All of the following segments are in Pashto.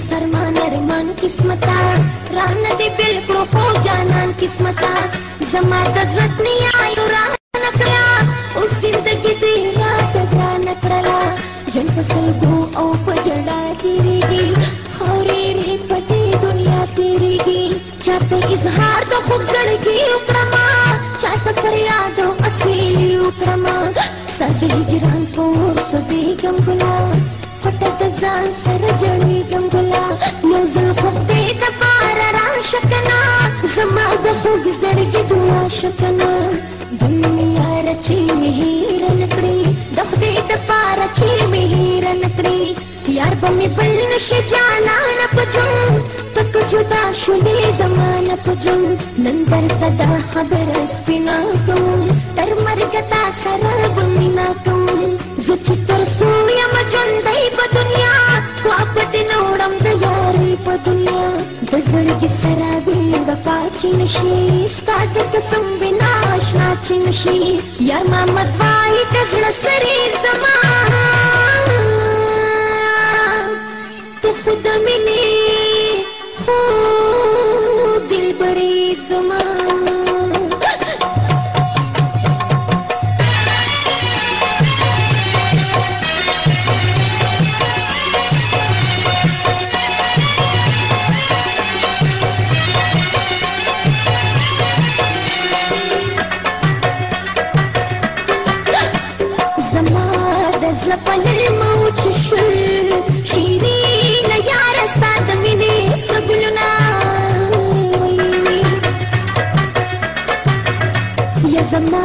शर्मा नरमान किस्मता राह नदी बिल्कुल हो जानान किस्मता जमा नहीं जिंदगी दी रात जन फसल पजड़ा तेरी गी रे पते दुनिया तेरी गी चाहते इजहार तो खुद सड़की उपरमा चाहते फरियाद तो असली उपरमा हिजरान सजे गम गुना पटक जान सर जड़ी गम गुना یو ځل خو دې د پاره راشه کنه زما د خوږ زړګي دعا شه کنه دنیا رچې مهیر نکړي د خدای د پاره چې مهیر نکړي یار به مې بل نشي جانا نه پجو تک جدا شولې زمانه پجو نن پر صدا خبر سپینا کوم تر مرګ تا سره بمینا کوم زه چې تر سو یم ژوندۍ په دنیا واپس په دنیا د زړګي سره دې وفا چې نشي ستا د قسم بنا آشنا چې نشي یار محمد وای د زړه سری زما ته خود مینه دزل پنر مو چشل شیرین یار ستا د مینې سګلونا یا زما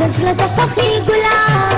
دزل د خوخي ګلاب